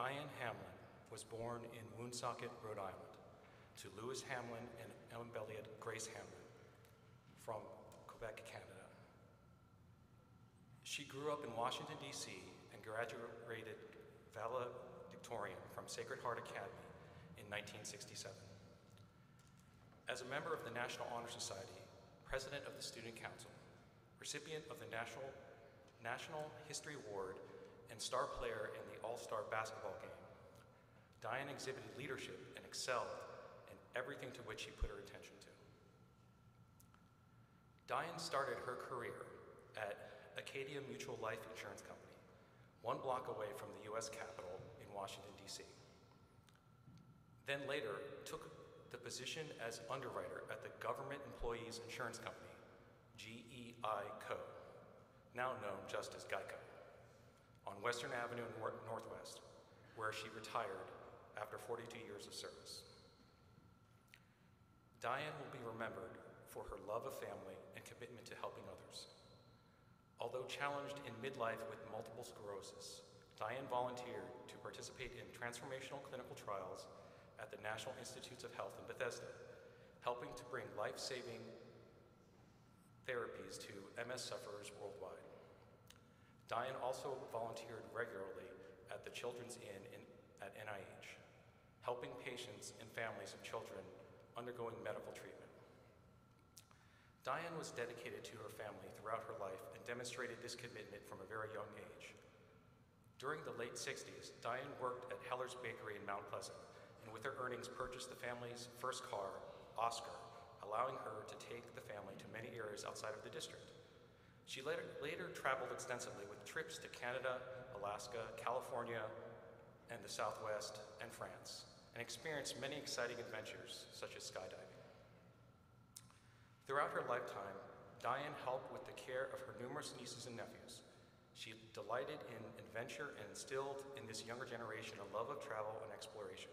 Diane Hamelin was born in Woonsocket, Rhode Island, to Lewis Hamelin and Ellen Grace Hamelin from Quebec, Canada. She grew up in Washington, D.C. and graduated valedictorian from Sacred Heart Academy in 1967. As a member of the National Honor Society, president of the Student Council, recipient of the National, National History Award, and star player in the All-Star basketball game, Diane exhibited leadership and excelled in everything to which she put her attention to. Diane started her career at Acacia Mutual Life Insurance Company, one block away from the US Capitol in Washington, D.C. Then later took the position as underwriter at the Government Employees Insurance Company, GEI Co., now known just as GEICO, on Western Avenue in Northwest, where she retired after 42 years of service. Diane will be remembered for her love of family and commitment to helping others. Although challenged in midlife with multiple sclerosis, Diane volunteered to participate in transformational clinical trials at the National Institutes of Health in Bethesda, helping to bring life-saving therapies to MS sufferers worldwide. Diane also volunteered regularly at the Children's Inn in, at NIH, helping patients and families of children undergoing medical treatment. Diane was dedicated to her family throughout her life and demonstrated this commitment from a very young age. During the late 60s, Diane worked at Heller's Bakery in Mount Pleasant, and with her earnings purchased the family's first car, Oscar, allowing her to take the family to many areas outside of the district. She later, later traveled extensively with trips to Canada, Alaska, California, and the Southwest, and France, and experienced many exciting adventures, such as skydiving. Throughout her lifetime, Diane helped with the care of her numerous nieces and nephews. She delighted in adventure and instilled in this younger generation a love of travel and exploration.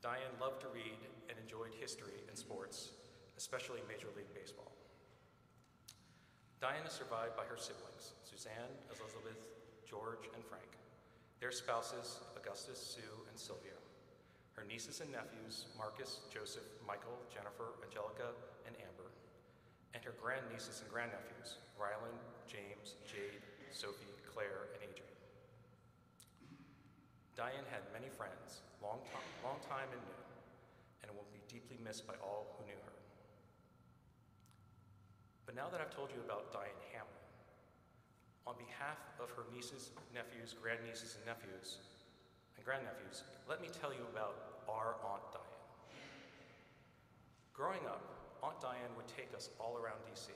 Diane loved to read and enjoyed history and sports, especially Major League Baseball. Diane is survived by her siblings, Suzanne, Elizabeth, George, and Frank, their spouses, Augustus, Sue, and Sylvia, her nieces and nephews, Marcus, Joseph, Michael, Jennifer, Angelica, and Amber, and her grandnieces and grandnephews, Rylan, James, Jade, Sophie, Claire, and Adrian. Diane had many friends, long time, long time and new, and will be deeply missed by all who knew her. But now that I've told you about Diane Hamelin, on behalf of her nieces, nephews, grandnieces, and nephews, and grandnephews, let me tell you about our Aunt Diane. Growing up, Aunt Diane would take us all around DC.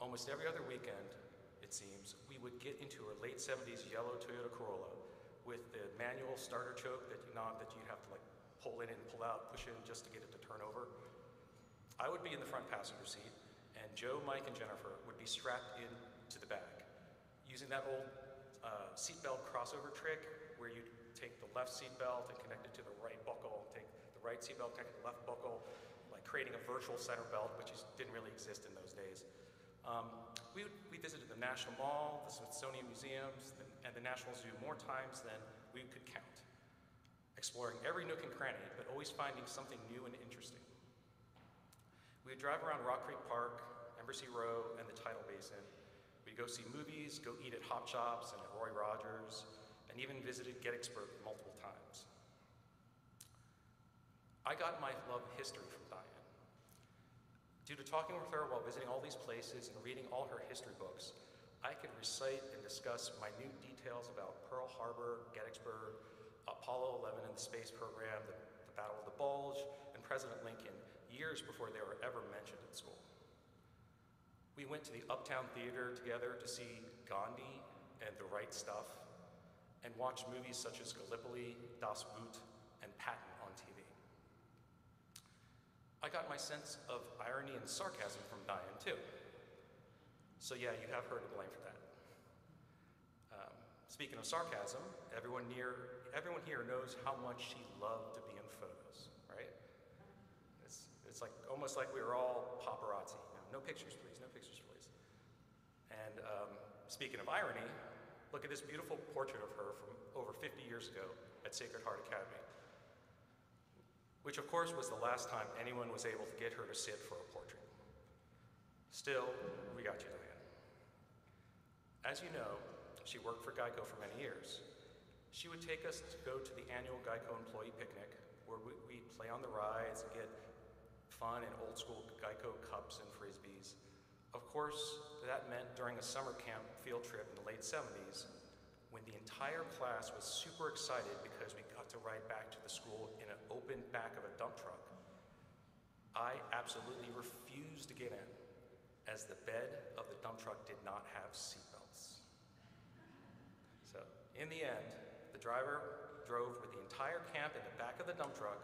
Almost every other weekend, it seems, we would get into her late 70s yellow Toyota Corolla with the manual starter choke that you knob that you'd have to like pull in and pull out, push in just to get it to turn over. I would be in the front passenger seat, and Joe, Mike, and Jennifer would be strapped into the back, using that old uh, seatbelt crossover trick where you take the left seatbelt and connect it to the right buckle, take the right seatbelt, connect the left buckle, like creating a virtual center belt, which is, didn't really exist in those days. Um, we, we, visited the National Mall, the Smithsonian Museums, the, and the National Zoo more times than we could count, exploring every nook and cranny, but always finding something new and interesting. We would drive around Rock Creek Park, Embassy Row, and the Tidal Basin. We'd go see movies, go eat at Hot Shoppes and at Roy Rogers, and even visited Gettysburg multiple times. I got my love of history from Diane. Due to talking with her while visiting all these places and reading all her history books, I could recite and discuss minute details about Pearl Harbor, Gettysburg, Apollo 11 and the space program, the, the Battle of the Bulge, and President Lincoln years before they were ever mentioned at school. We went to the Uptown Theater together to see Gandhi and The Right Stuff, and watched movies such as Gallipoli, Das Boot, and Patton on TV. I got my sense of irony and sarcasm from Diane too. So yeah, you have her to blame for that. Um, speaking of sarcasm, everyone near, everyone here knows how much she loved to be? It's, like almost like we were all paparazzi. No, no pictures, please. No pictures, please. And um, speaking of irony, Look at this beautiful portrait of her from over 50 years ago at Sacred Heart Academy, which of course was the last time anyone was able to get her to sit for a portrait. Still, we got you, Diane. As you know, she worked for Geico for many years. She would take us to go to the annual Geico employee picnic, where we, we play on the rides and get fun and old school Geico cups and frisbees. Of course, that meant during a summer camp field trip in the late 70s, when the entire class was super excited because we got to ride back to the school in an open back of a dump truck. I absolutely refused to get in, as the bed of the dump truck did not have seatbelts. So, in the end, the driver drove with the entire camp in the back of the dump truck,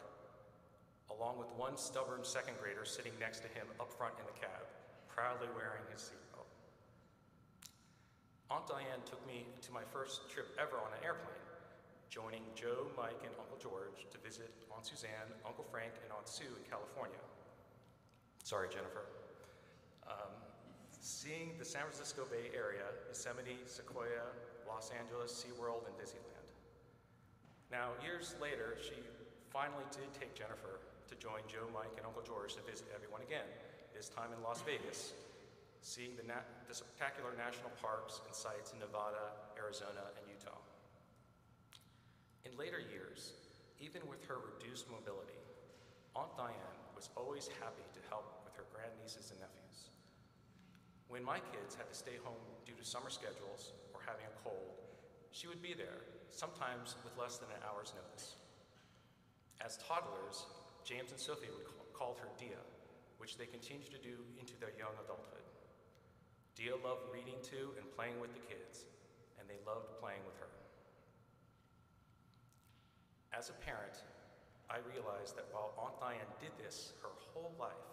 along with one stubborn second grader sitting next to him up front in the cab, proudly wearing his seatbelt. Aunt Diane took me to my first trip ever on an airplane, joining Joe, Mike, and Uncle George to visit Aunt Suzanne, Uncle Frank, and Aunt Sue in California. Sorry, Jennifer. Um, seeing the San Francisco Bay Area, Yosemite, Sequoia, Los Angeles, SeaWorld, and Disneyland. Now, years later, she finally did take Jennifer to join Joe, Mike, and Uncle George to visit everyone again, this time in Las Vegas, seeing the, the spectacular national parks and sites in Nevada, Arizona, and Utah. In later years, even with her reduced mobility, Aunt Diane was always happy to help with her grandnieces and nephews. When my kids had to stay home due to summer schedules or having a cold, she would be there, sometimes with less than an hour's notice. As toddlers, James and Sophie would call her Dia, which they continued to do into their young adulthood. Dia loved reading to and playing with the kids, and they loved playing with her. As a parent, I realized that while Aunt Diane did this her whole life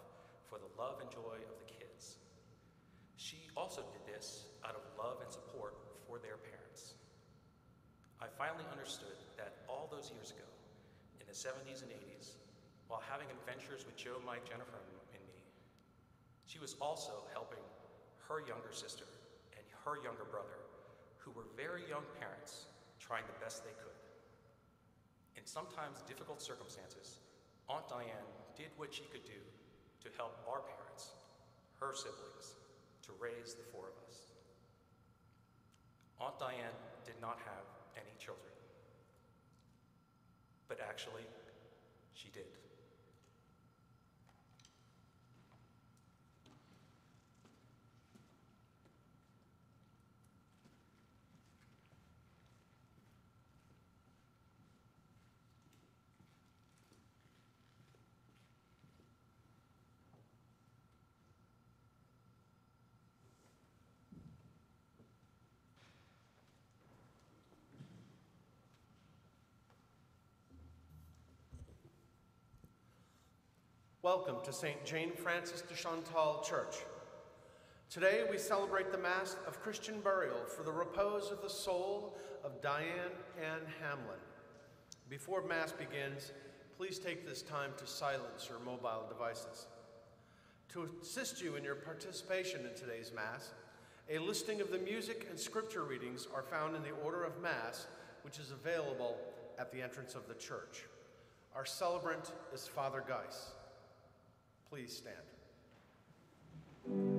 for the love and joy of the kids, she also did this out of love and support for their parents. I finally understood that all those years ago, in the 70s and 80s, while having adventures with Joe, Mike, Jennifer, and me, she was also helping her younger sister and her younger brother, who were very young parents, trying the best they could. In sometimes difficult circumstances, Aunt Diane did what she could do to help our parents, her siblings, to raise the four of us. Aunt Diane did not have any children. But actually, she did. Welcome to St. Jane Frances de Chantal Church. Today we celebrate the Mass of Christian burial for the repose of the soul of Diane Ann Hamelin. Before Mass begins, please take this time to silence your mobile devices. To assist you in your participation in today's Mass, a listing of the music and scripture readings are found in the order of Mass, which is available at the entrance of the church. Our celebrant is Father Giese. Please stand.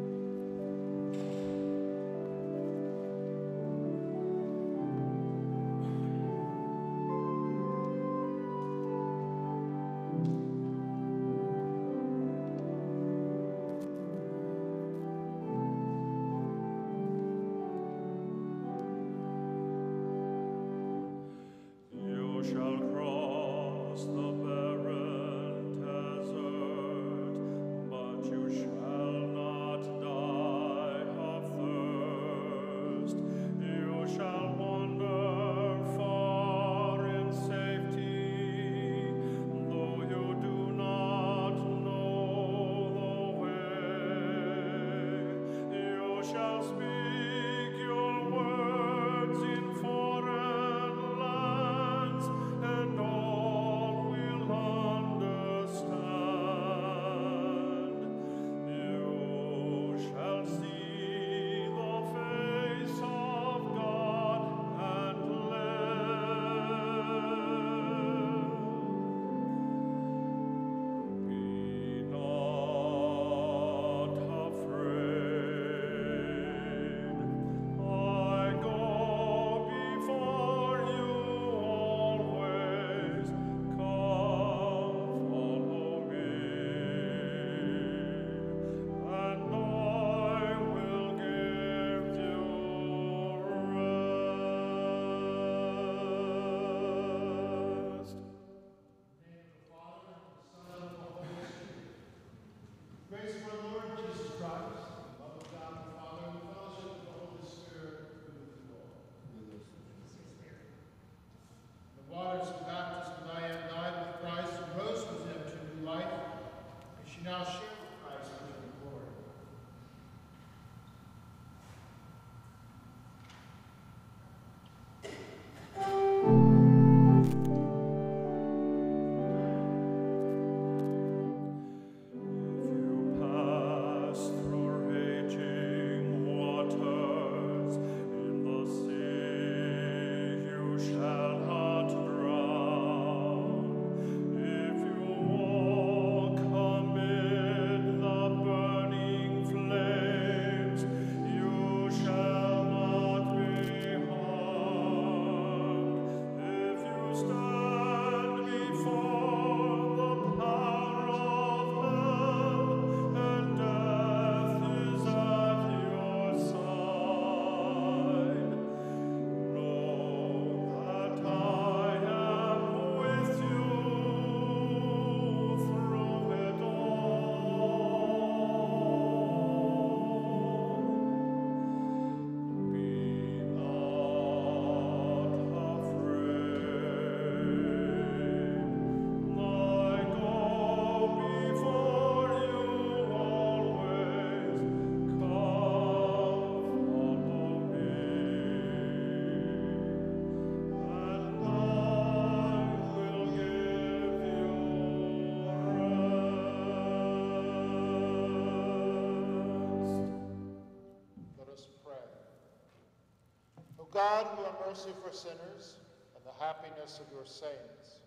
God, who have mercy for sinners and the happiness of your saints,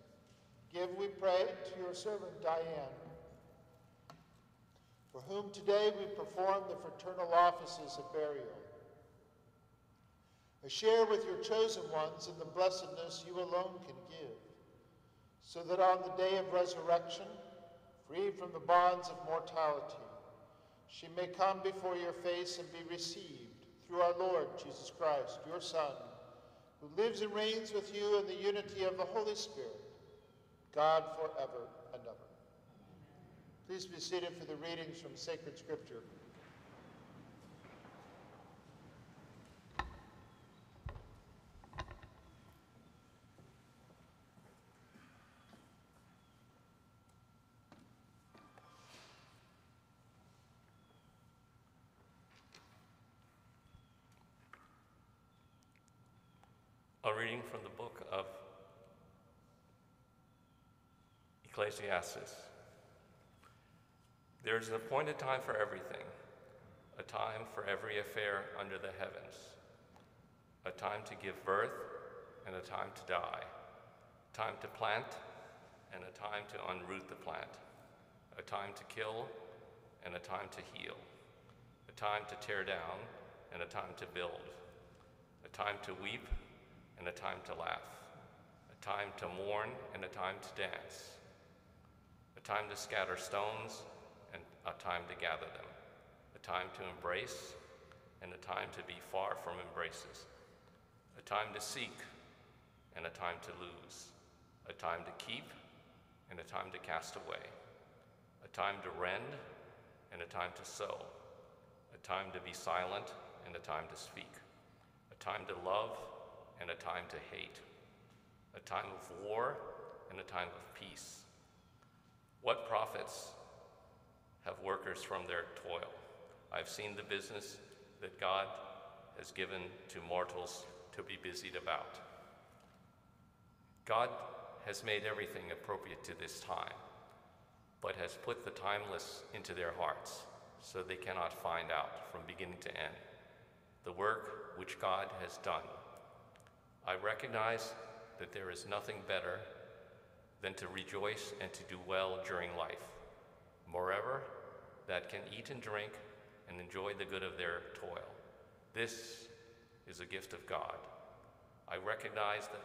give, we pray, to your servant Diane, for whom today we perform the fraternal offices of burial. A share with your chosen ones in the blessedness you alone can give, so that on the day of resurrection, free from the bonds of mortality, she may come before your face and be received through our Lord Jesus Christ, your Son, who lives and reigns with you in the unity of the Holy Spirit, God forever and ever. Please be seated for the readings from sacred scripture. A reading from the of Ecclesiastes. There is an appointed time for everything, a time for every affair under the heavens, a time to give birth and a time to die, time to plant and a time to unroot the plant, a time to kill and a time to heal, a time to tear down and a time to build, a time to weep and a time to laugh, a time to mourn and a time to dance, a time to scatter stones and a time to gather them, a time to embrace and a time to be far from embraces, a time to seek and a time to lose, a time to keep and a time to cast away, a time to rend and a time to sow, a time to be silent and a time to speak, a time to love and a time to hate, a time of war and a time of peace. What profits have workers from their toil? I've seen the business that God has given to mortals to be busied about. God has made everything appropriate to this time, but has put the timeless into their hearts so they cannot find out from beginning to end the work which God has done I recognize that there is nothing better than to rejoice and to do well during life. Moreover, that can eat and drink and enjoy the good of their toil. This is a gift of God. I recognize that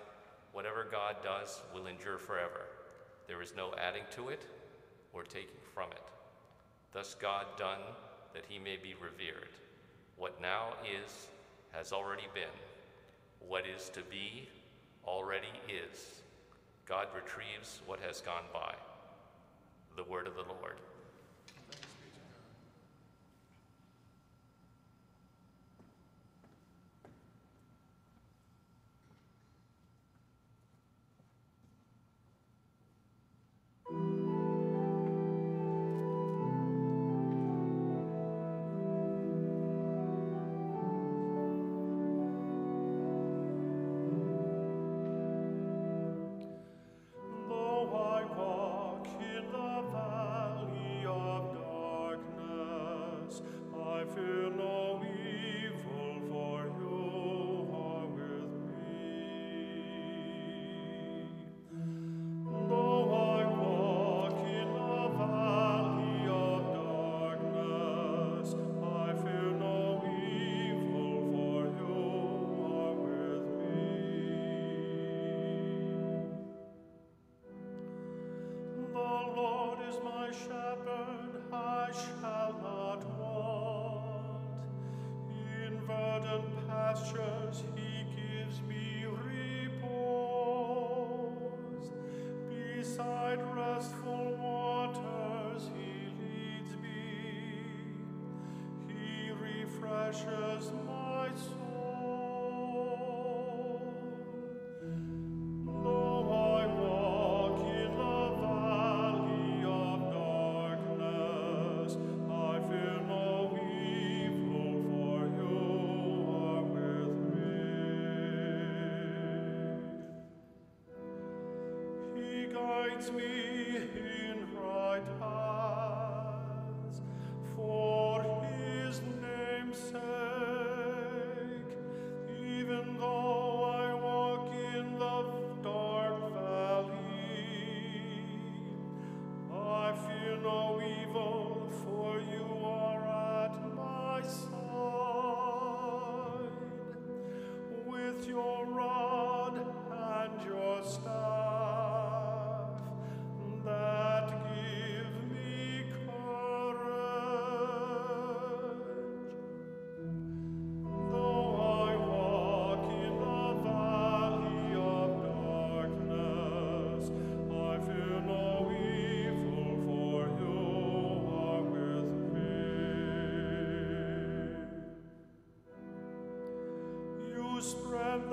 whatever God does will endure forever. There is no adding to it or taking from it. Thus, God done that he may be revered. What now is has already been what is to be already is. God retrieves what has gone by. The word of the Lord.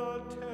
the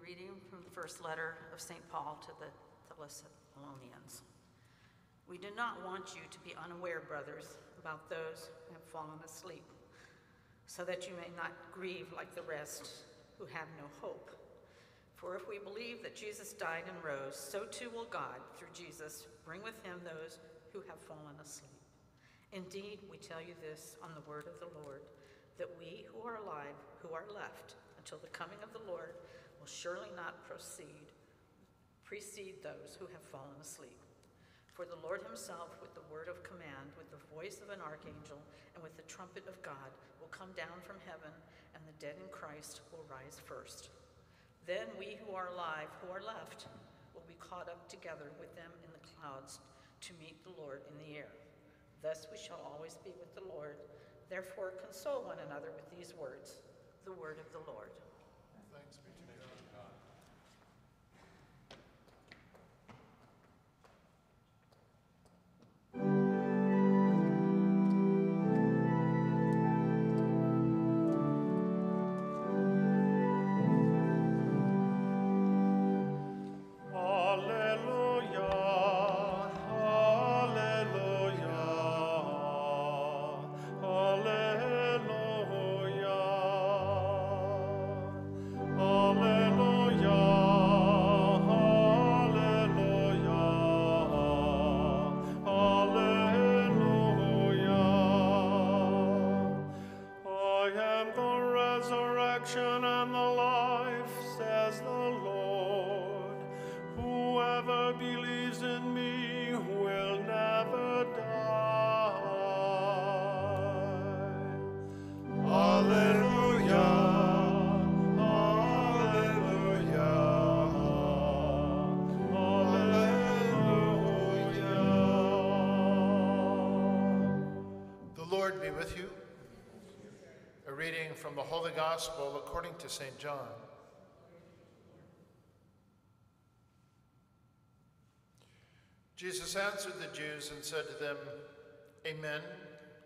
reading from the first letter of St. Paul to the Thessalonians. We do not want you to be unaware, brothers, about those who have fallen asleep, so that you may not grieve like the rest who have no hope. For if we believe that Jesus died and rose, so too will God, through Jesus, bring with him those who have fallen asleep. Indeed, we tell you this on the word of the Lord, that we who are alive, who are left until the coming of the Lord, will surely not proceed, precede those who have fallen asleep. For the Lord himself, with the word of command, with the voice of an archangel, and with the trumpet of God, will come down from heaven, and the dead in Christ will rise first. Then we who are alive, who are left, will be caught up together with them in the clouds to meet the Lord in the air. Thus we shall always be with the Lord. Therefore, console one another with these words, the word of the Lord. Gospel according to St. John. Jesus answered the Jews and said to them, Amen,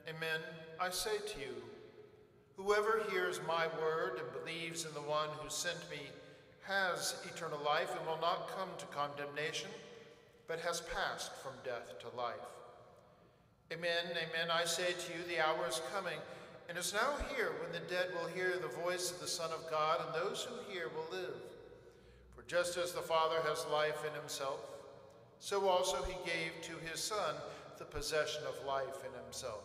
amen, I say to you, whoever hears my word and believes in the one who sent me has eternal life and will not come to condemnation, but has passed from death to life. Amen, amen, I say to you, the hour is coming and is now here when the dead will hear the voice of the Son of God, and those who hear will live. For just as the Father has life in himself, so also he gave to his Son the possession of life in himself.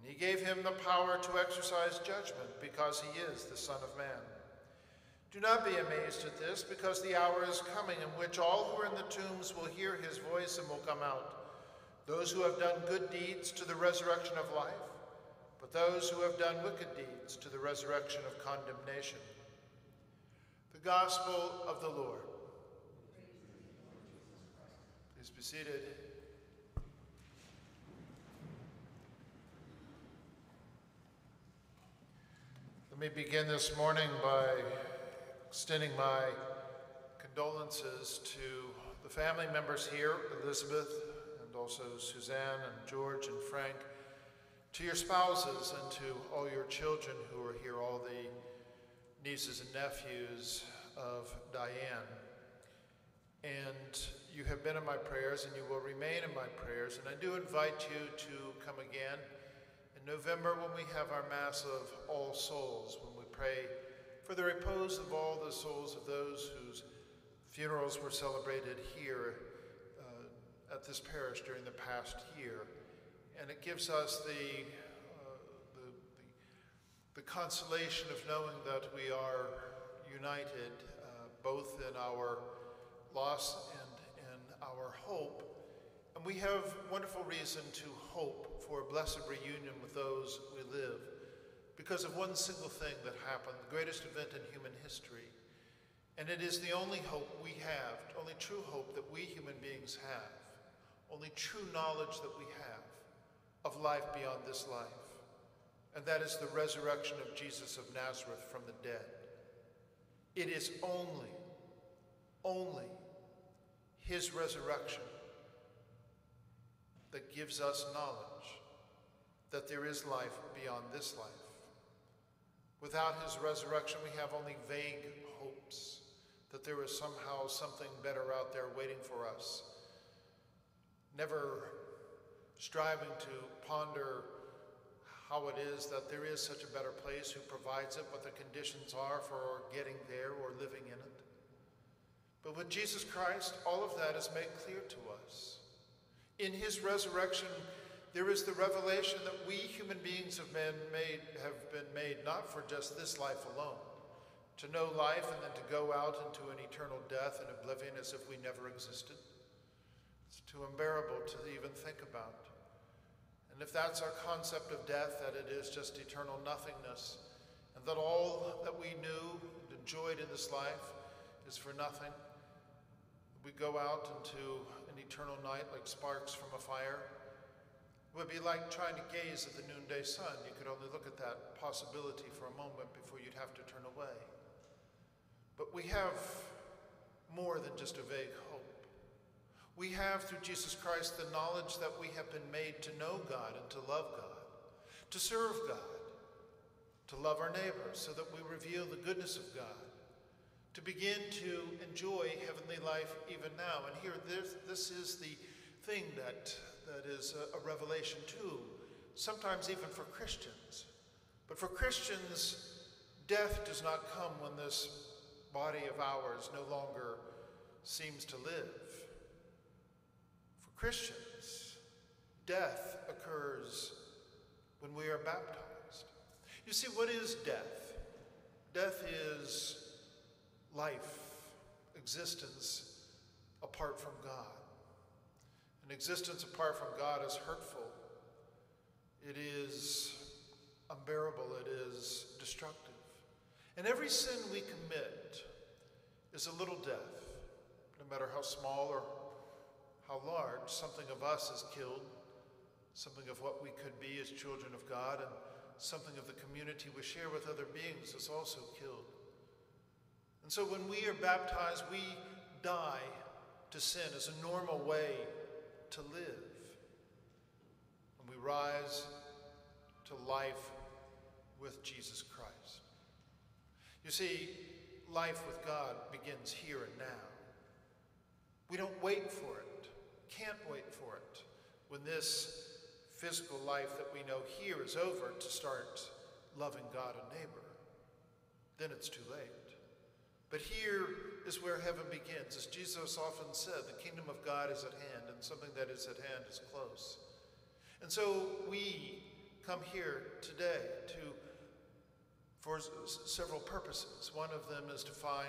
And he gave him the power to exercise judgment, because he is the Son of Man. Do not be amazed at this, because the hour is coming in which all who are in the tombs will hear his voice and will come out. Those who have done good deeds to the resurrection of life, but those who have done wicked deeds to the resurrection of condemnation. The Gospel of the Lord. Please be seated. Let me begin this morning by extending my condolences to the family members here, Elizabeth, and also Suzanne and George and Frank, to your spouses and to all your children who are here, all the nieces and nephews of Diane. And you have been in my prayers and you will remain in my prayers. And I do invite you to come again in November when we have our Mass of All Souls, when we pray for the repose of all the souls of those whose funerals were celebrated here uh, at this parish during the past year. And it gives us the, uh, the, the, the, consolation of knowing that we are united uh, both in our loss and in our hope. And we have wonderful reason to hope for a blessed reunion with those we live because of one single thing that happened, the greatest event in human history. And it is the only hope we have, the only true hope that we human beings have, only true knowledge that we have of life beyond this life. And that is the resurrection of Jesus of Nazareth from the dead. It is only, only his resurrection that gives us knowledge that there is life beyond this life. Without his resurrection, we have only vague hopes that there is somehow something better out there waiting for us. Never striving to ponder how it is that there is such a better place, who provides it, what the conditions are for getting there or living in it. But with Jesus Christ, all of that is made clear to us. In his resurrection, there is the revelation that we human beings have been made, have been made not for just this life alone, to know life and then to go out into an eternal death and oblivion as if we never existed. It's too unbearable to even think about. And if that's our concept of death, that it is just eternal nothingness, and that all that we knew and enjoyed in this life is for nothing, we go out into an eternal night like sparks from a fire it would be like trying to gaze at the noonday sun. You could only look at that possibility for a moment before you'd have to turn away. But we have more than just a vague hope. We have, through Jesus Christ, the knowledge that we have been made to know God and to love God, to serve God, to love our neighbors, so that we reveal the goodness of God, to begin to enjoy heavenly life even now. And here, this, this is the thing that that is a, a revelation too, sometimes even for Christians. But for Christians, death does not come when this body of ours no longer seems to live. Christians, death occurs when we are baptized. You see, what is death? Death is life, existence apart from God. An existence apart from God is hurtful. It is unbearable. It is destructive. And every sin we commit is a little death. No matter how small or how large, something of us is killed, something of what we could be as children of God, and something of the community we share with other beings is also killed. And so when we are baptized, we die to sin as a normal way to live. And we rise to life with Jesus Christ. You see, life with God begins here and now. We don't wait for it, can't wait for it when this physical life that we know here is over to start loving God and neighbor. Then it's too late. But here is where heaven begins. As Jesus often said, the kingdom of God is at hand, and something that is at hand is close. And so we come here today to for several purposes. One of them is to find,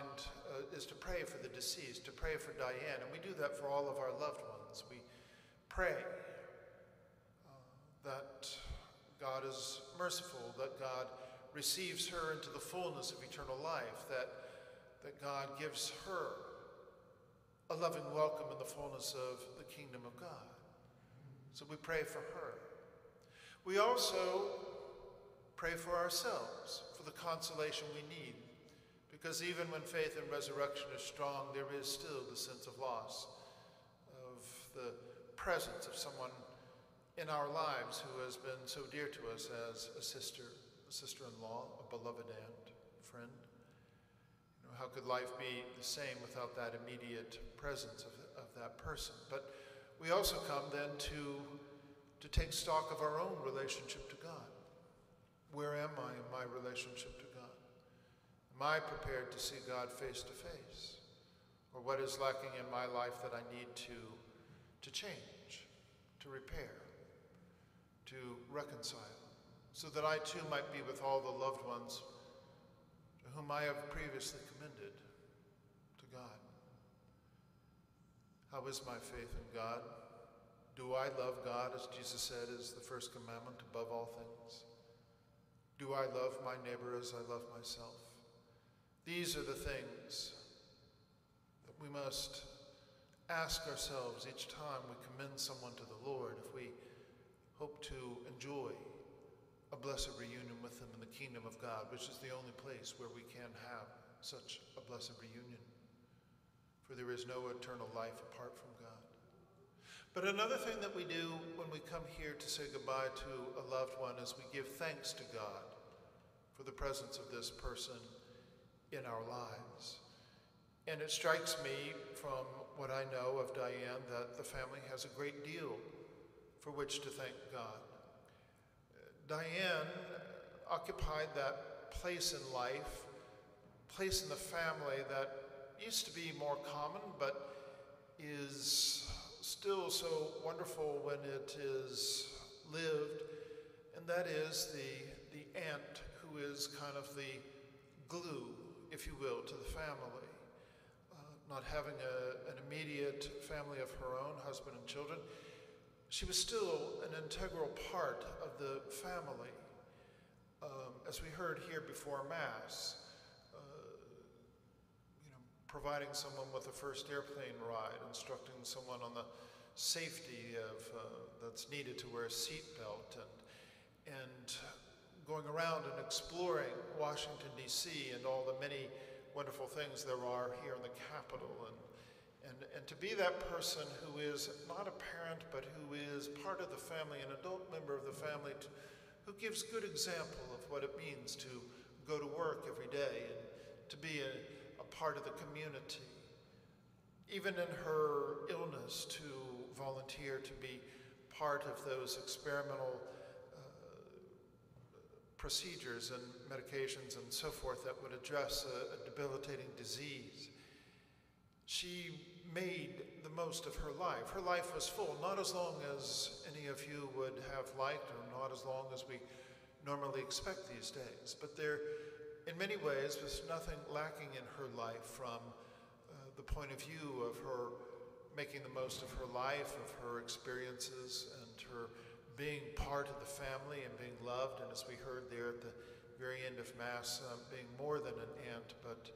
uh, is to pray for the deceased, to pray for Diane, and we do that for all of our loved ones. We pray uh, that God is merciful, that God receives her into the fullness of eternal life, that, that God gives her a loving welcome in the fullness of the kingdom of God. So we pray for her. We also pray for ourselves, for the consolation we need, because even when faith and resurrection is strong, there is still the sense of loss, the presence of someone in our lives who has been so dear to us as a sister, a sister-in-law, a beloved aunt, friend. You know, how could life be the same without that immediate presence of, of that person? But we also come then to, to take stock of our own relationship to God. Where am I in my relationship to God? Am I prepared to see God face to face? Or what is lacking in my life that I need to, to change, to repair, to reconcile, so that I too might be with all the loved ones to whom I have previously commended to God? How is my faith in God? Do I love God, as Jesus said, is the first commandment above all things? Do I love my neighbor as I love myself? These are the things that we must ask ourselves each time we commend someone to the Lord if we hope to enjoy a blessed reunion with them in the kingdom of God, which is the only place where we can have such a blessed reunion. For there is no eternal life apart from God. But another thing that we do when we come here to say goodbye to a loved one is we give thanks to God for the presence of this person in our lives. And it strikes me from what I know of Diane that the family has a great deal for which to thank God. Diane occupied that place in life, place in the family that used to be more common, but is still so wonderful when it is lived, and that is the, the aunt who is kind of the glue, if you will, to the family. Not having a, an immediate family of her own, husband and children, she was still an integral part of the family. Um, as we heard here before Mass, uh, you know, providing someone with a first airplane ride, instructing someone on the safety of uh, that's needed to wear a seatbelt, and and going around and exploring Washington D.C. and all the many wonderful things there are here in the capital, and and and to be that person who is not a parent but who is part of the family, an adult member of the family, to, who gives good example of what it means to go to work every day and to be a, a part of the community. Even in her illness, to volunteer to be part of those experimental procedures and medications and so forth that would address a, a debilitating disease. She made the most of her life. Her life was full, not as long as any of you would have liked, or not as long as we normally expect these days. But there, in many ways, was nothing lacking in her life from uh, the point of view of her making the most of her life, of her experiences, and her being part of the family and being loved. And as we heard there at the very end of Mass, uh, being more than an aunt, but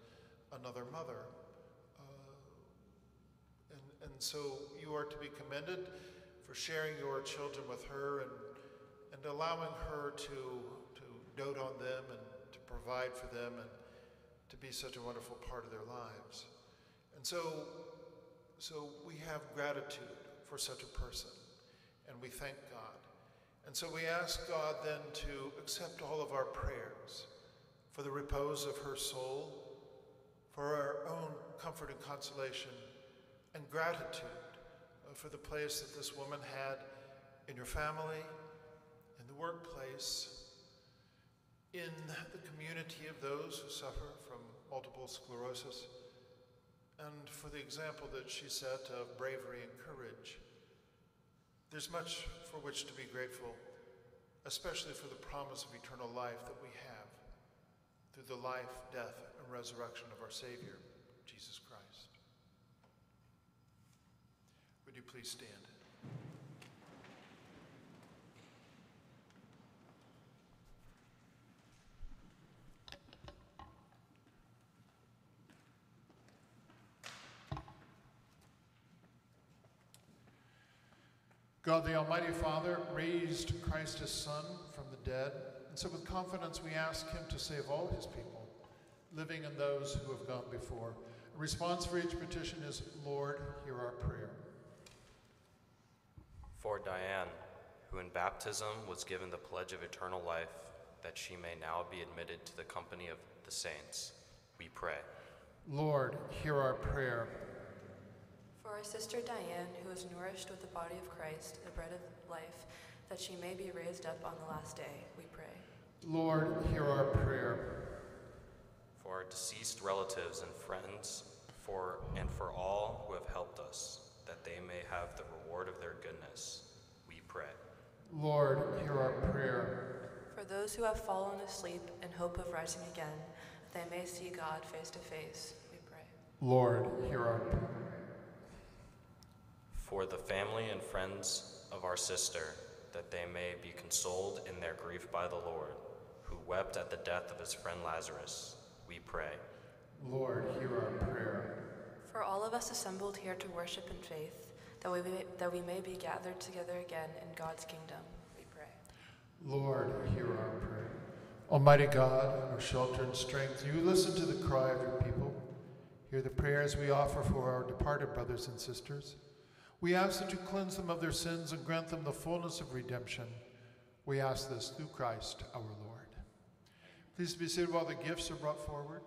another mother. Uh, and, and so you are to be commended for sharing your children with her and, and allowing her to, to dote on them and to provide for them and to be such a wonderful part of their lives. And so, so we have gratitude for such a person, and we thank God. And so we ask God then to accept all of our prayers for the repose of her soul, for our own comfort and consolation, and gratitude uh, for the place that this woman had in your family, in the workplace, in the community of those who suffer from multiple sclerosis, and for the example that she set of bravery and courage. There's much for which to be grateful, especially for the promise of eternal life that we have through the life, death, and resurrection of our Savior, Jesus Christ. Would you please stand? God, the Almighty Father, raised Christ his Son from the dead, and so with confidence we ask him to save all his people, living and those who have gone before. A response for each petition is, Lord, hear our prayer. For Diane, who in baptism was given the pledge of eternal life, that she may now be admitted to the company of the saints, we pray. Lord, hear our prayer. For our sister Diane, who is nourished with the body of Christ, the bread of life, that she may be raised up on the last day, we pray. Lord, hear our prayer. For our deceased relatives and friends, for and for all who have helped us, that they may have the reward of their goodness, we pray. Lord, hear our prayer. For those who have fallen asleep in hope of rising again, that they may see God face to face, we pray. Lord, hear our prayer. For the family and friends of our sister, that they may be consoled in their grief by the Lord, who wept at the death of his friend Lazarus, we pray. Lord, hear our prayer. For all of us assembled here to worship in faith, that we may, that we may be gathered together again in God's kingdom, we pray. Lord, hear our prayer. Almighty God, our shelter and strength, you listen to the cry of your people. Hear the prayers we offer for our departed brothers and sisters. We ask that you cleanse them of their sins and grant them the fullness of redemption. We ask this through Christ our Lord. Please be seated while the gifts are brought forward.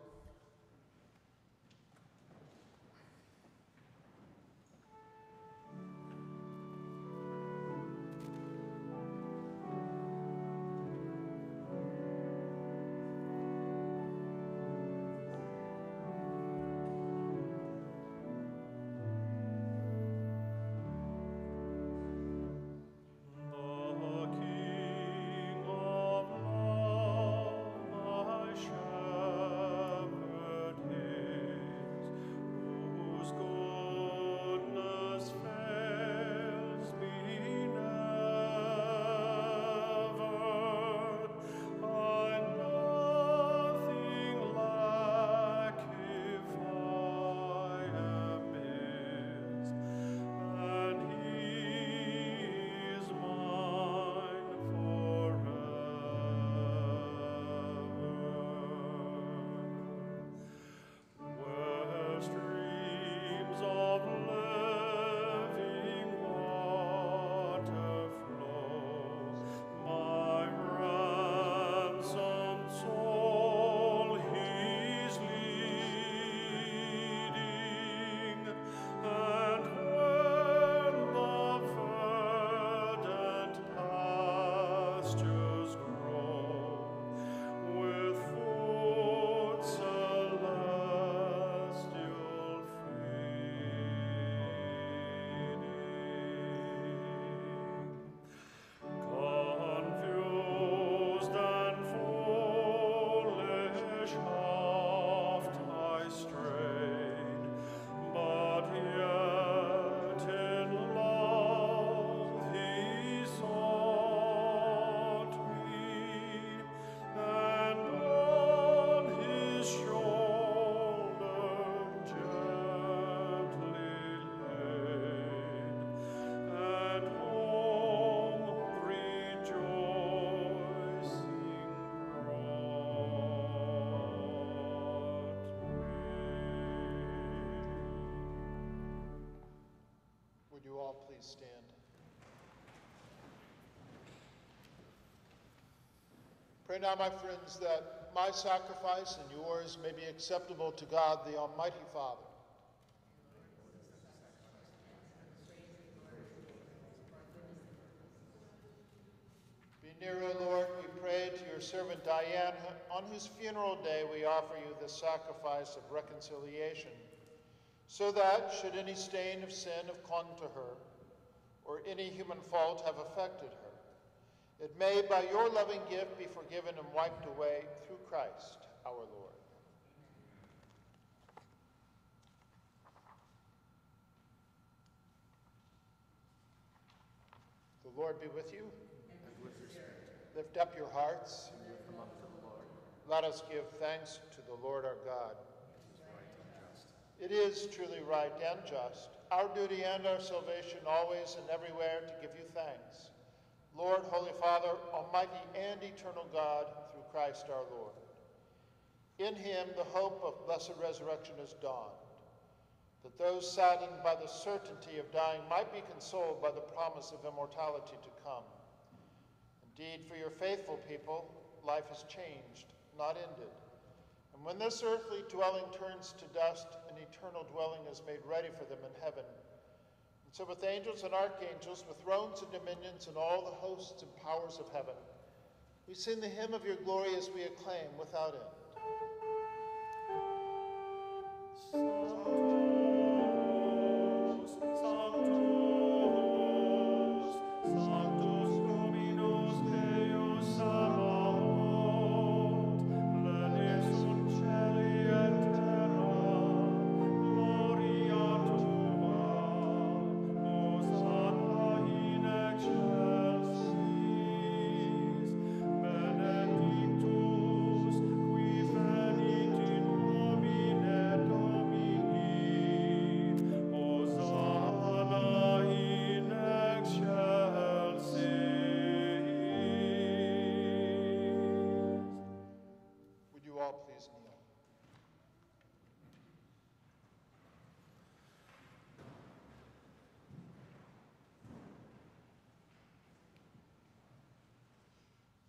Pray now, my friends, that my sacrifice and yours may be acceptable to God, the Almighty Father. Be near, O Lord, we pray to your servant Diane, on whose funeral day we offer you the sacrifice of reconciliation, so that, should any stain of sin have clung to her, or any human fault have affected her, it may, by your loving gift, be forgiven and wiped away through Christ. our Lord. The Lord be with you. Lift up your hearts. Let us give thanks to the Lord our God. It is truly right and just, our duty and our salvation, always and everywhere, to give you thanks. Lord, Holy Father, Almighty and eternal God, through Christ our Lord. In him the hope of blessed resurrection is dawned, that those saddened by the certainty of dying might be consoled by the promise of immortality to come. Indeed, for your faithful people, life is changed, not ended. And when this earthly dwelling turns to dust, an eternal dwelling is made ready for them in heaven. And so, with angels and archangels, with thrones and dominions, and all the hosts and powers of heaven, we sing the hymn of your glory as we acclaim without end. Sanctus,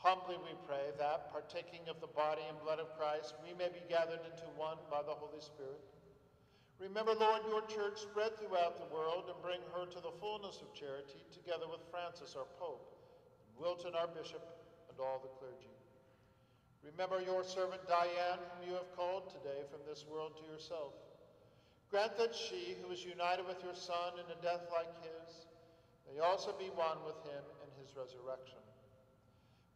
Humbly we pray that, partaking of the body and blood of Christ, we may be gathered into one by the Holy Spirit. Remember, Lord, your church spread throughout the world and bring her to the fullness of charity, together with Francis, our Pope, Wilton, our Bishop, and all the clergy. Remember your servant Diane, whom you have called today from this world to yourself. Grant that she, who is united with your Son in a death like his, may also be one with him in his resurrection.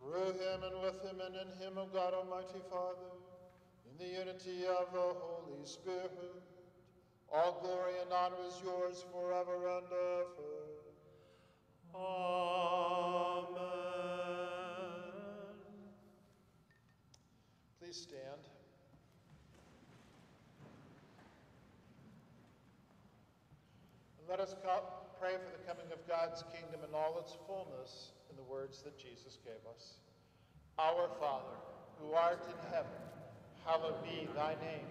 Through him and with him and in him, O God, Almighty Father, in the unity of the Holy Spirit, all glory and honor is yours forever and ever. Amen. Please stand. And let us pray for the coming of God's kingdom in all its fullness words that Jesus gave us. Our Father, who art in heaven, hallowed be thy name.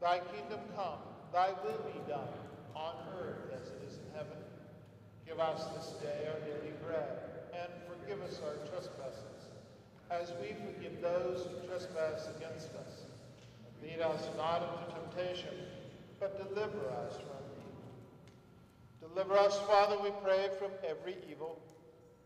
Thy kingdom come, thy will be done, on earth as it is in heaven. Give us this day our daily bread, and forgive us our trespasses, as we forgive those who trespass against us. Lead us not into temptation, but deliver us from evil. Deliver us, Father, we pray, from every evil.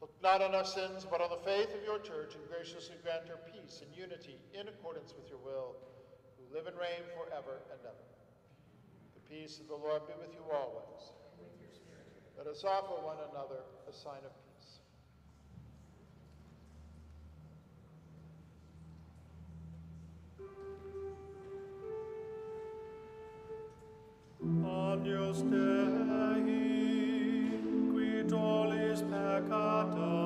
Look not on our sins, but on the faith of your church, and graciously grant her peace and unity in accordance with your will, who live and reign forever and ever. The peace of the Lord be with you always. Let us offer one another a sign of peace. Dei, qui tollis peccata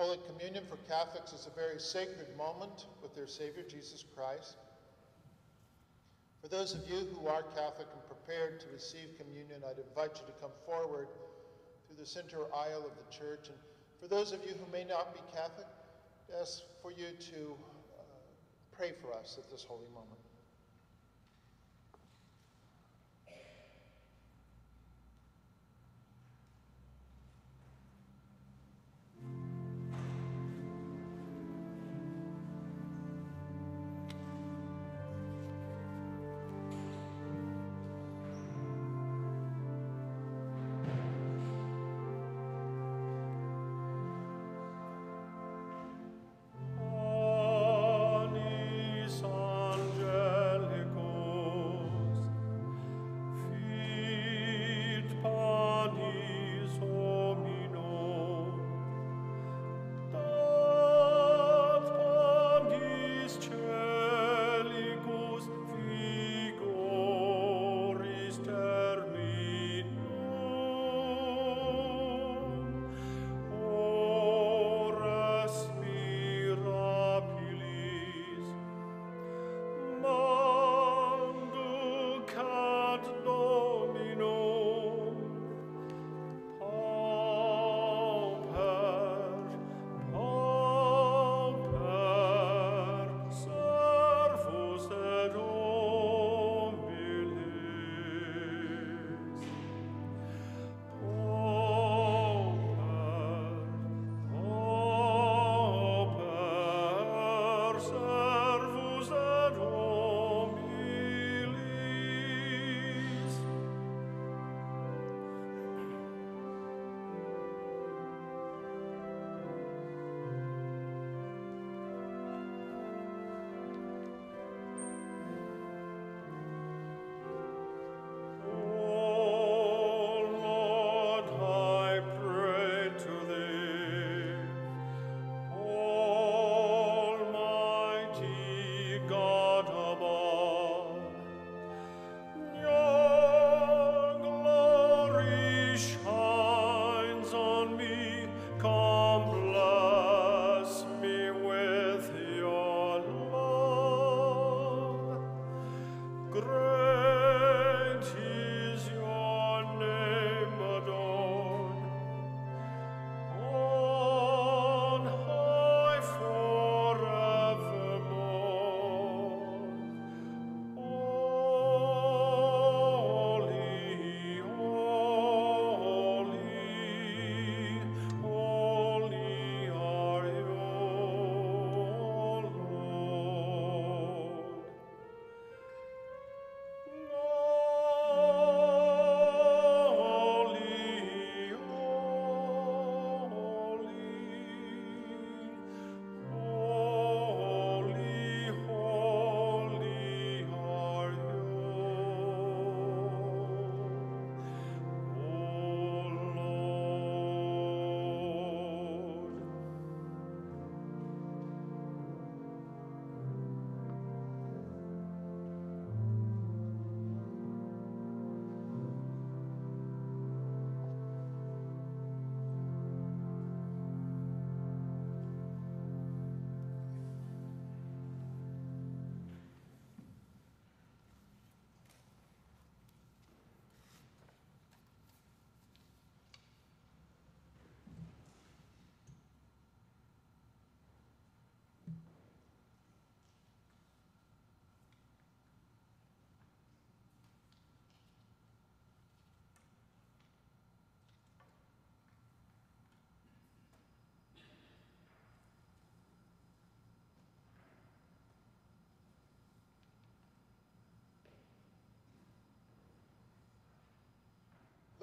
Holy Communion for Catholics is a very sacred moment with their Savior Jesus Christ. For those of you who are Catholic and prepared to receive communion, I'd invite you to come forward through the center aisle of the church. And for those of you who may not be Catholic, I ask for you to uh, pray for us at this holy moment.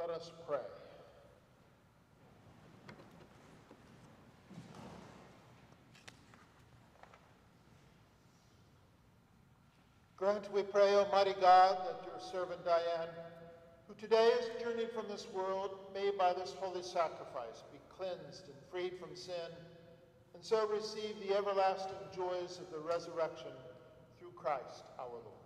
Let us pray. Grant, we pray, Almighty God, that your servant Diane, who today has journeyed from this world, may by this holy sacrifice be cleansed and freed from sin, and so receive the everlasting joys of the resurrection through Christ our Lord.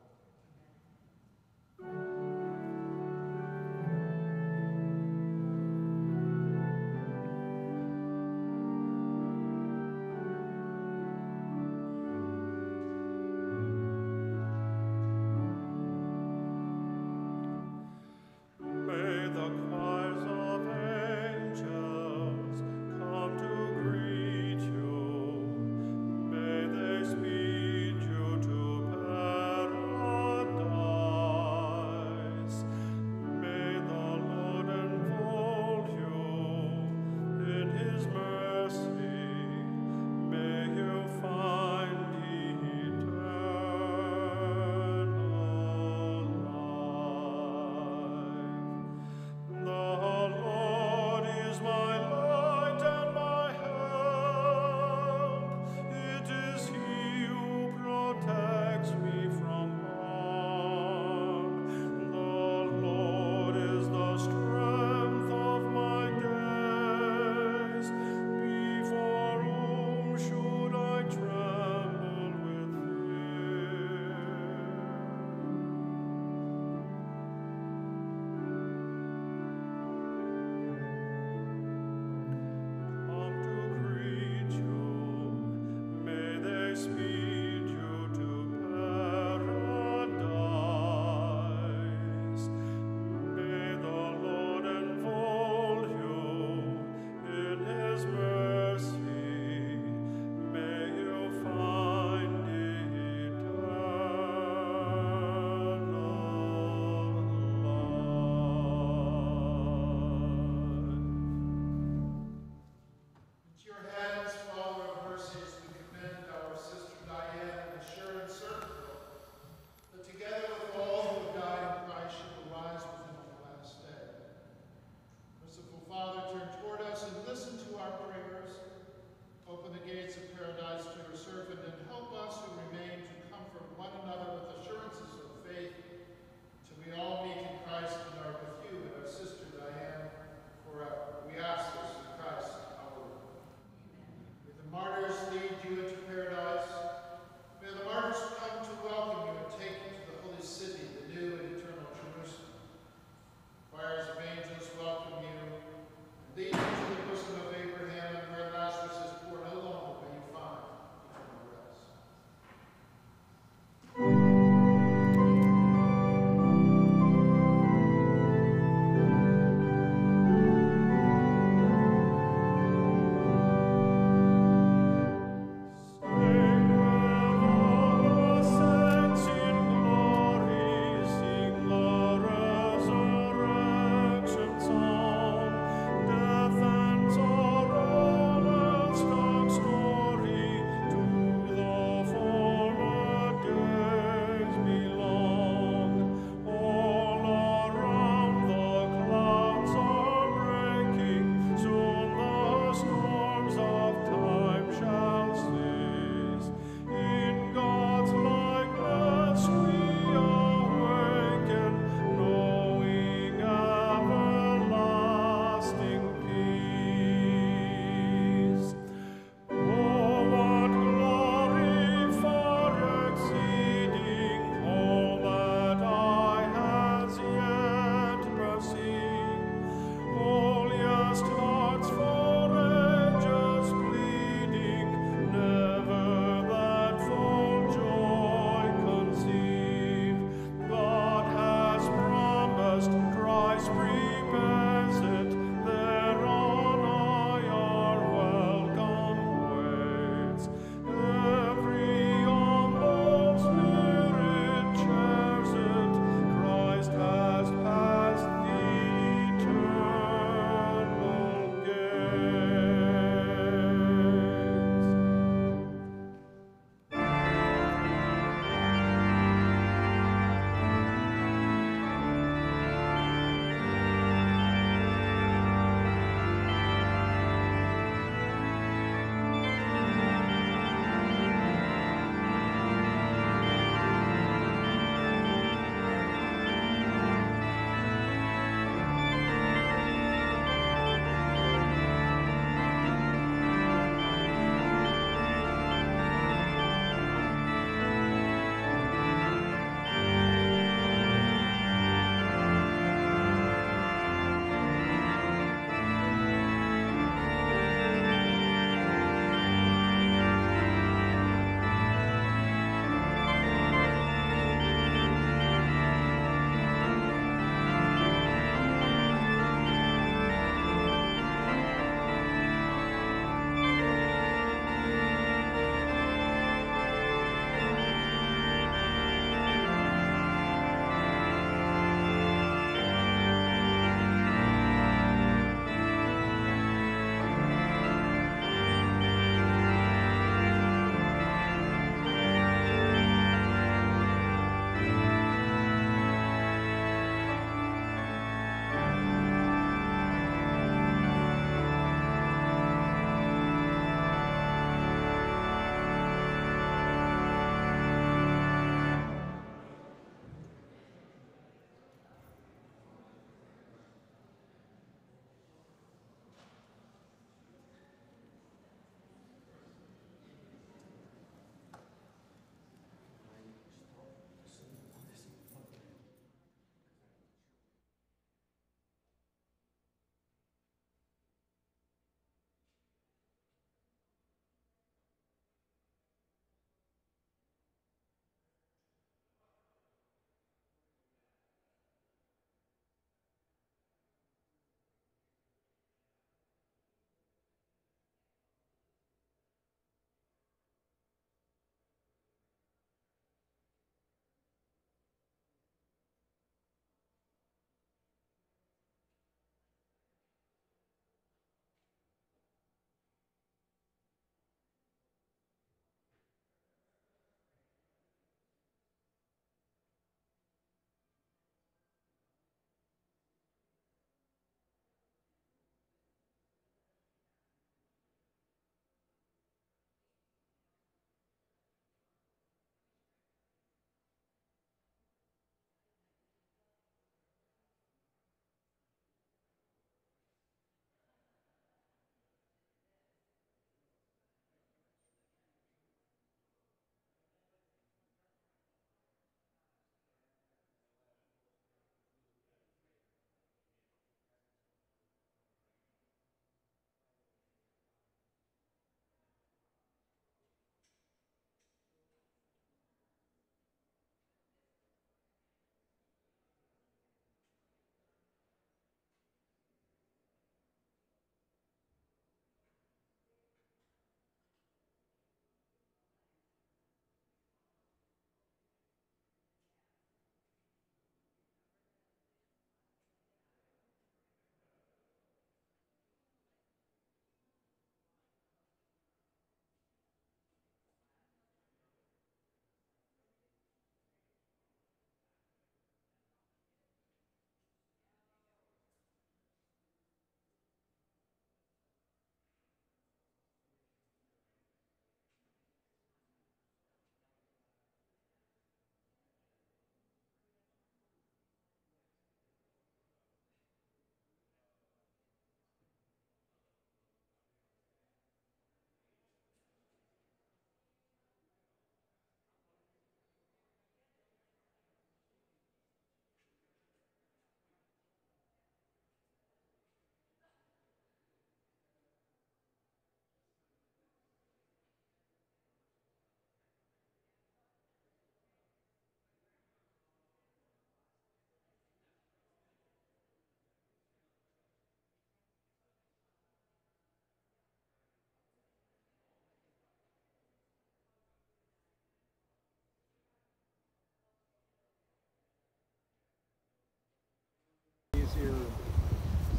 Here and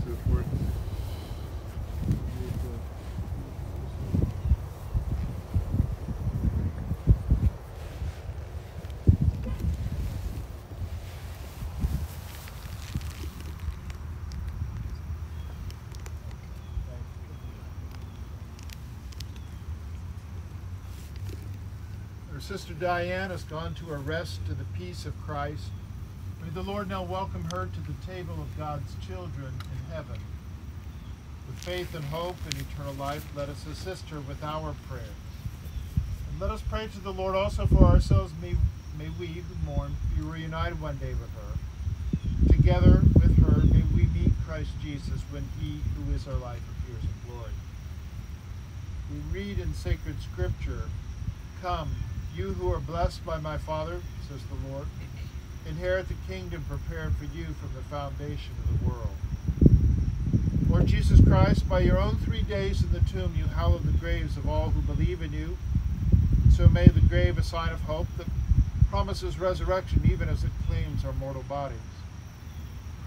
so forth. Our sister Diane has gone to her rest to the peace of Christ. May the Lord now welcome her to the table of God's children in heaven. With faith and hope in eternal life, let us assist her with our prayers. And let us pray to the Lord also for ourselves. May, may we who mourn be reunited one day with her. Together with her, may we meet Christ Jesus when he who is our life appears in glory. We read in sacred scripture, Come, you who are blessed by my Father, says the Lord, inherit the kingdom prepared for you from the foundation of the world. Lord Jesus Christ, by your own three days in the tomb, you hallowed the graves of all who believe in you. So may the grave a sign of hope that promises resurrection even as it claims our mortal bodies.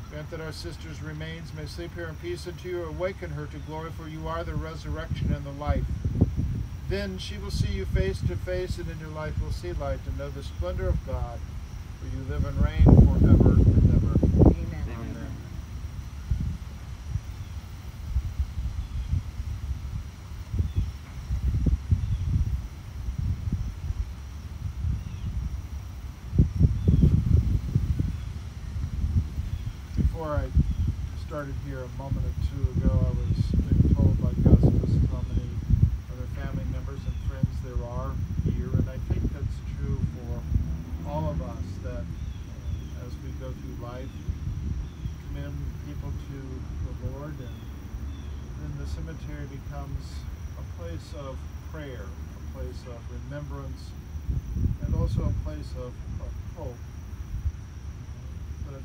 Grant that our sister's remains may sleep here in peace until you awaken her to glory, for you are the resurrection and the life. Then she will see you face to face, and in your life will see light and know the splendor of God, you live and reign forever and ever. Amen. Amen. Before I started here a moment or two ago, I was being told by Gus just how many other family members and friends there are here, and I think that's true for all of us. That uh, as we go through life, we commend people to the Lord, and then the cemetery becomes a place of prayer, a place of remembrance, and also a place of, of hope that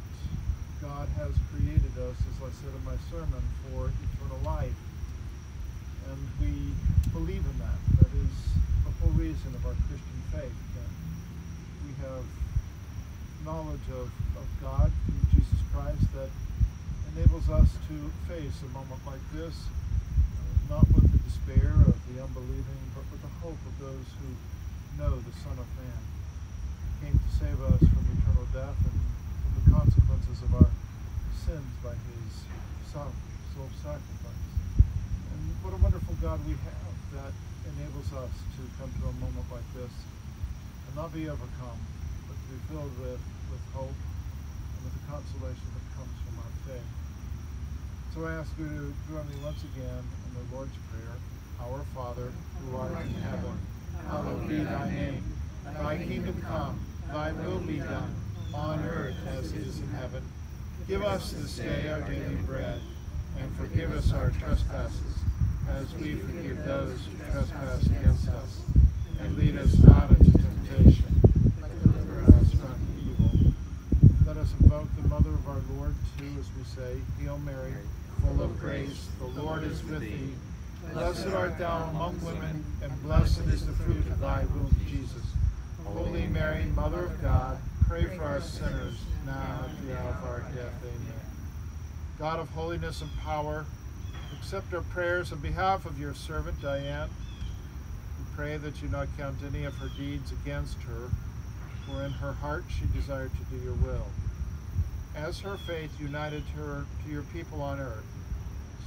God has created us, as I said in my sermon, for eternal life. And we believe in that. That is the whole reason of our Christian faith. That we have knowledge of, of God through Jesus Christ that enables us to face a moment like this, uh, not with the despair of the unbelieving, but with the hope of those who know the Son of Man came to save us from eternal death and from the consequences of our sins by his self-sacrifice. And what a wonderful God we have that enables us to come to a moment like this and not be overcome, be filled with, with hope and with the consolation that comes from our faith. So I ask you to join me once again in the Lord's Prayer. Our Father, who art in heaven, hallowed be thy name. Thy kingdom come, thy will be done, on earth as it is in heaven. Give us this day our daily bread, and forgive us our trespasses, as we forgive those who trespass against us. And lead us not into temptation, but deliver us from evil. Let us invoke the Mother of our Lord, too, as we say, Hail Mary, full of grace, the Lord is with thee. Blessed art thou among women, and blessed is the fruit of thy womb, Jesus. Holy Mary, Mother of God, pray for us sinners, now and at the hour of our death. Amen. God of holiness and power, accept our prayers on behalf of your servant Diane. We pray that you not count any of her deeds against her, for in her heart she desired to do your will. As her faith united her to your people on earth,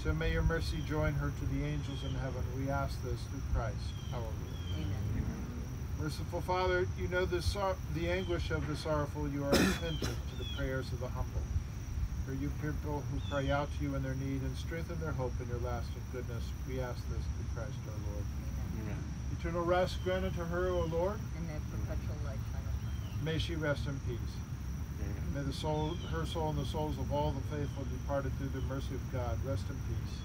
so may your mercy join her to the angels in heaven. We ask this through Christ our Lord. Amen. Merciful Father, you know the, sor- the anguish of the sorrowful. You are attentive to the prayers of the humble. For you people who cry out to you in their need and strengthen their hope in your lasting goodness, we ask this through Christ our Lord. Amen. Eternal rest granted to her, O Lord. and that perpetual life May she rest in peace. May the soul, her soul and the souls of all the faithful departed through the mercy of God rest in peace.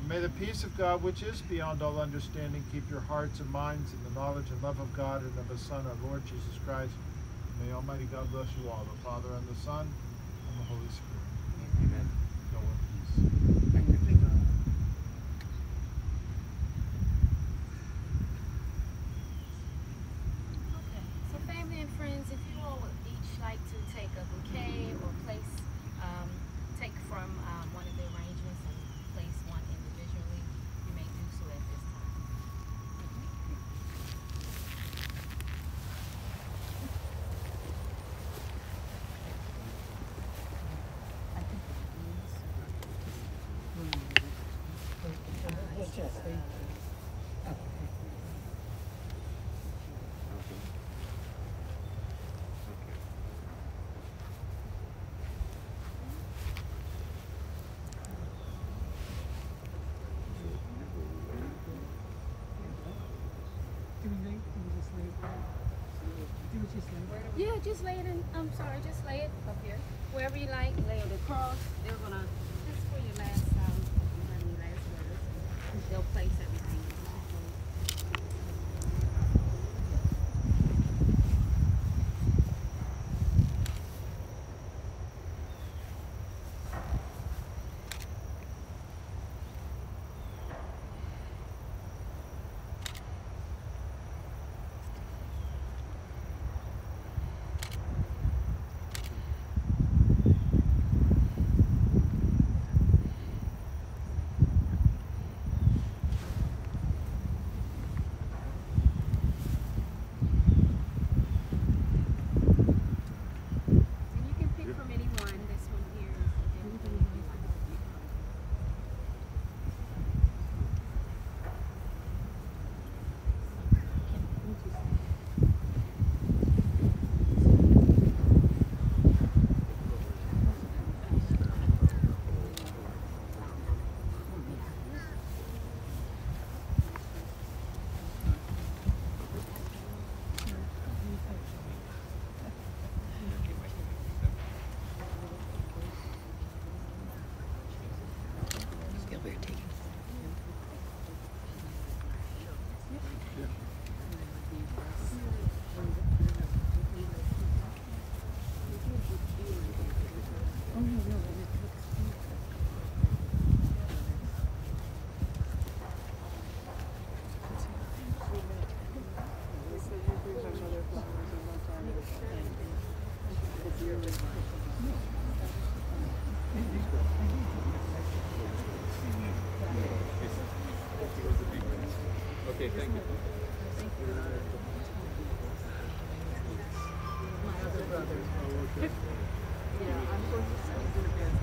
And may the peace of God, which is beyond all understanding, keep your hearts and minds in the knowledge and love of God and of His Son, our Lord Jesus Christ. And may Almighty God bless you all, the Father and the Son and the Holy Spirit. Amen. Go in peace. just lay it in, I'm sorry, just lay it up here. Wherever you like, lay it across. They're gonna Okay, thank you. My other brother. yeah, I'm going to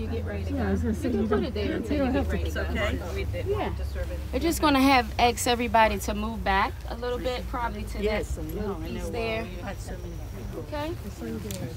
you get ready to go. Yeah, I was gonna say, You can you put don't- it there you until don't you have get to- ready to go. Okay, read the, Yeah. to serve as- We're just gonna have, ask everybody to move back a little bit, probably to that Yes, I know, little piece know. there, You had so okay? I saw you there,